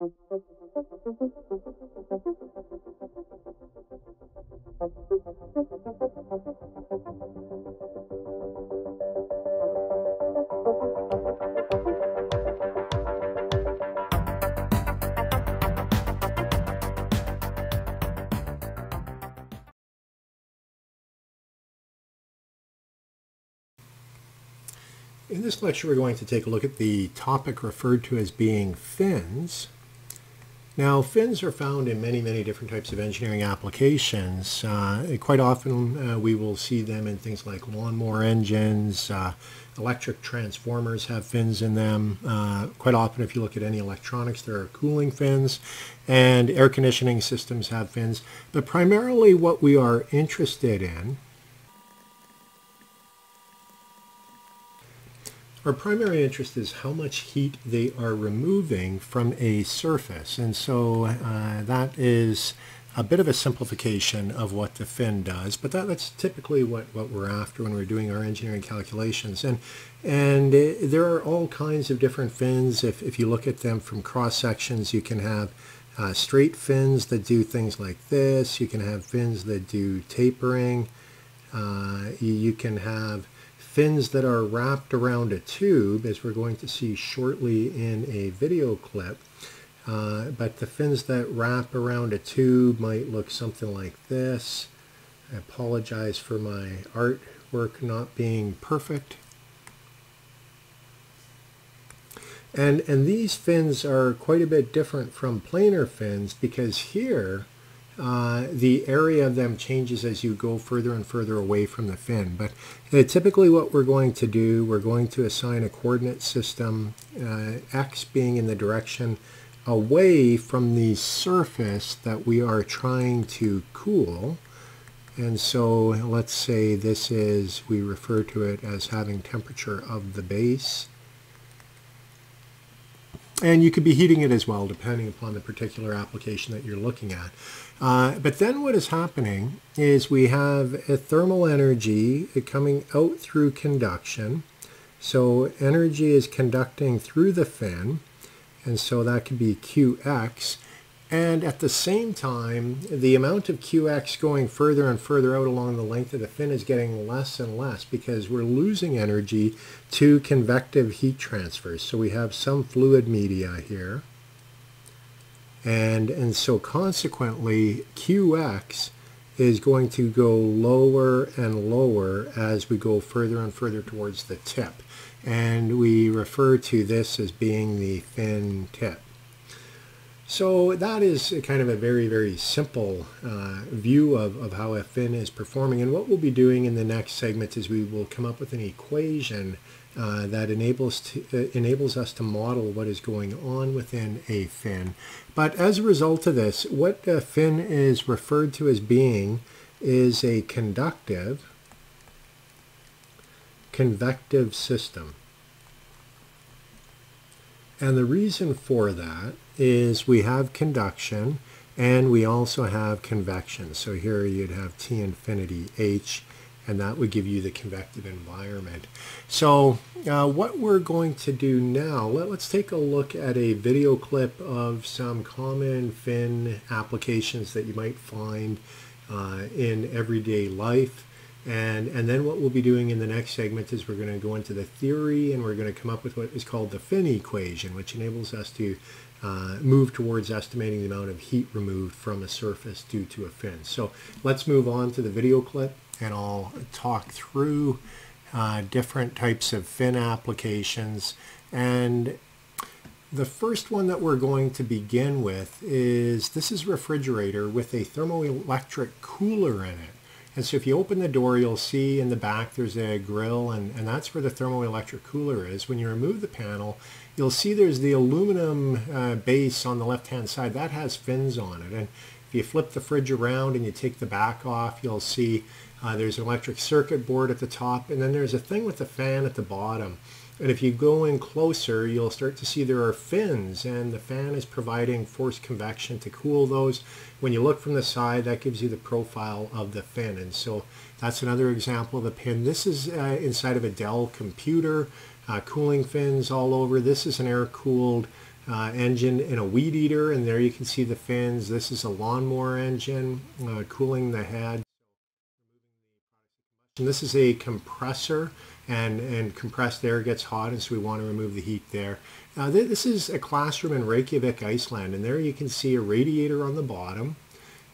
In this lecture, we're going to take a look at the topic referred to as being fins. Now, fins are found in many, many different types of engineering applications. Uh, quite often, uh, we will see them in things like lawnmower engines, uh, electric transformers have fins in them. Uh, quite often, if you look at any electronics, there are cooling fins, and air conditioning systems have fins. But primarily, what we are interested in Our primary interest is how much heat they are removing from a surface. And so uh, that is a bit of a simplification of what the fin does, but that, that's typically what, what we're after when we're doing our engineering calculations. And, and uh, there are all kinds of different fins. If, if you look at them from cross sections, you can have uh, straight fins that do things like this. You can have fins that do tapering. Uh, you, you can have fins that are wrapped around a tube, as we're going to see shortly in a video clip. Uh, but the fins that wrap around a tube might look something like this. I apologize for my artwork not being perfect. And, and these fins are quite a bit different from planar fins because here uh, the area of them changes as you go further and further away from the fin. But uh, typically what we're going to do, we're going to assign a coordinate system, uh, x being in the direction away from the surface that we are trying to cool. And so let's say this is, we refer to it as having temperature of the base. And you could be heating it as well, depending upon the particular application that you're looking at. Uh, but then what is happening is we have a thermal energy coming out through conduction. So energy is conducting through the fin, and so that could be Qx. And at the same time, the amount of Qx going further and further out along the length of the fin is getting less and less because we're losing energy to convective heat transfers. So we have some fluid media here. And, and so consequently, Qx is going to go lower and lower as we go further and further towards the tip. And we refer to this as being the fin tip. So that is kind of a very, very simple uh, view of, of how a fin is performing. And what we'll be doing in the next segment is we will come up with an equation uh, that enables, to, uh, enables us to model what is going on within a fin. But as a result of this, what a fin is referred to as being is a conductive, convective system. And the reason for that is we have conduction and we also have convection. So here you'd have T infinity H and that would give you the convective environment. So uh, what we're going to do now, let, us take a look at a video clip of some common fin applications that you might find uh, in everyday life. And, and then what we'll be doing in the next segment is we're going to go into the theory and we're going to come up with what is called the fin equation, which enables us to uh, move towards estimating the amount of heat removed from a surface due to a fin. So let's move on to the video clip and I'll talk through uh, different types of fin applications. And the first one that we're going to begin with is this is refrigerator with a thermoelectric cooler in it. And so if you open the door, you'll see in the back there's a grill, and, and that's where the thermoelectric cooler is. When you remove the panel, you'll see there's the aluminum uh, base on the left-hand side. That has fins on it. And if you flip the fridge around and you take the back off, you'll see uh, there's an electric circuit board at the top, and then there's a thing with the fan at the bottom. And if you go in closer, you'll start to see there are fins, and the fan is providing forced convection to cool those. When you look from the side, that gives you the profile of the fin. And so that's another example of a pin. This is uh, inside of a Dell computer, uh, cooling fins all over. This is an air-cooled uh, engine in a weed eater, and there you can see the fins. This is a lawnmower engine, uh, cooling the head. And this is a compressor, and, and compressed air gets hot, and so we want to remove the heat there. Uh, this is a classroom in Reykjavik, Iceland, and there you can see a radiator on the bottom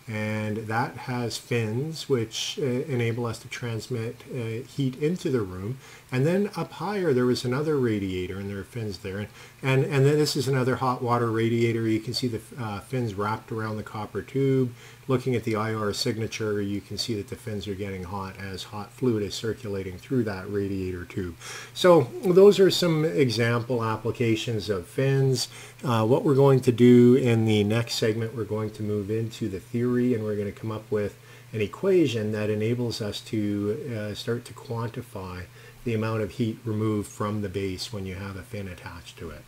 and that has fins which uh, enable us to transmit uh, heat into the room. And then up higher there was another radiator and there are fins there. And and, and then this is another hot water radiator. You can see the uh, fins wrapped around the copper tube. Looking at the IR signature you can see that the fins are getting hot as hot fluid is circulating through that radiator tube. So those are some example applications of fins. Uh, what we're going to do in the next segment we're going to move into the and we're going to come up with an equation that enables us to uh, start to quantify the amount of heat removed from the base when you have a fin attached to it.